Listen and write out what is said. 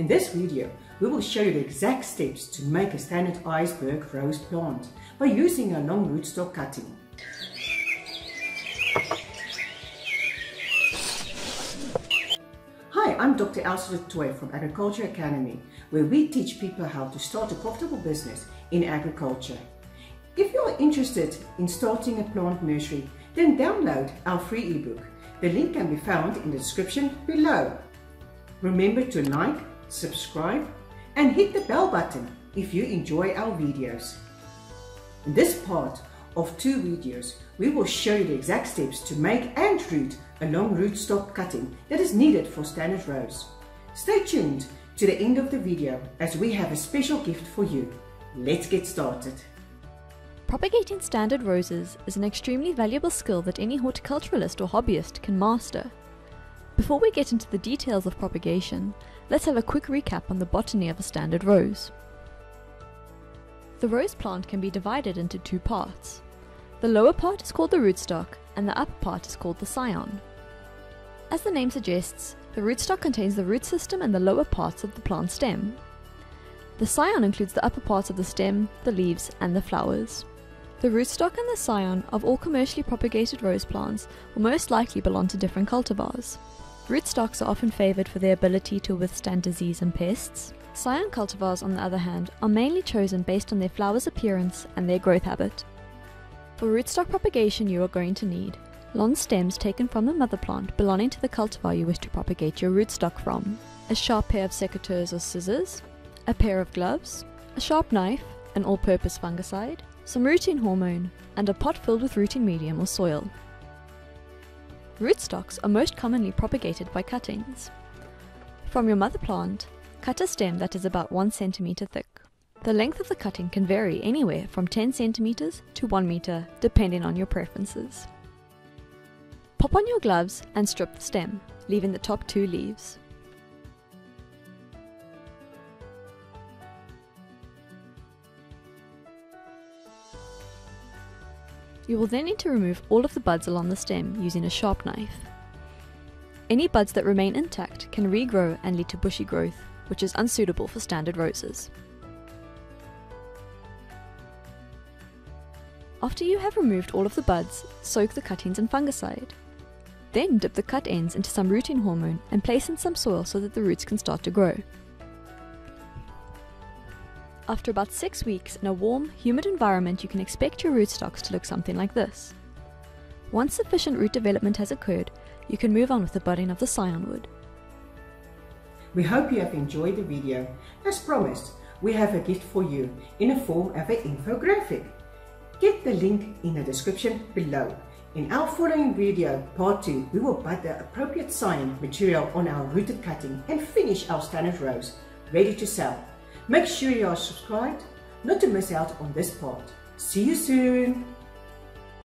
In this video, we will show you the exact steps to make a standard iceberg rose plant by using a long rootstock cutting. Hi, I'm Dr. Elsa Toy from Agriculture Academy, where we teach people how to start a profitable business in agriculture. If you are interested in starting a plant nursery, then download our free ebook. The link can be found in the description below. Remember to like, subscribe and hit the bell button if you enjoy our videos. In this part of two videos, we will show you the exact steps to make and root a long rootstock cutting that is needed for standard rose. Stay tuned to the end of the video as we have a special gift for you. Let's get started. Propagating standard roses is an extremely valuable skill that any horticulturalist or hobbyist can master. Before we get into the details of propagation, let's have a quick recap on the botany of a standard rose. The rose plant can be divided into two parts. The lower part is called the rootstock and the upper part is called the scion. As the name suggests, the rootstock contains the root system and the lower parts of the plant stem. The scion includes the upper parts of the stem, the leaves, and the flowers. The rootstock and the scion of all commercially propagated rose plants will most likely belong to different cultivars. Rootstocks are often favoured for their ability to withstand disease and pests. Scion cultivars, on the other hand, are mainly chosen based on their flower's appearance and their growth habit. For rootstock propagation you are going to need long stems taken from the mother plant belonging to the cultivar you wish to propagate your rootstock from, a sharp pair of secateurs or scissors, a pair of gloves, a sharp knife, an all-purpose fungicide, some rooting hormone, and a pot filled with rooting medium or soil. Rootstocks are most commonly propagated by cuttings. From your mother plant, cut a stem that is about 1 cm thick. The length of the cutting can vary anywhere from 10 cm to 1 meter depending on your preferences. Pop on your gloves and strip the stem, leaving the top two leaves. You will then need to remove all of the buds along the stem using a sharp knife. Any buds that remain intact can regrow and lead to bushy growth, which is unsuitable for standard roses. After you have removed all of the buds, soak the cuttings in fungicide. Then dip the cut ends into some rooting hormone and place in some soil so that the roots can start to grow. After about 6 weeks in a warm, humid environment you can expect your rootstocks to look something like this. Once sufficient root development has occurred, you can move on with the budding of the scionwood. We hope you have enjoyed the video. As promised, we have a gift for you in the form of an infographic. Get the link in the description below. In our following video, part 2, we will put the appropriate scion material on our rooted cutting and finish our standard rose, ready to sell. Make sure you are subscribed not to miss out on this part. See you soon!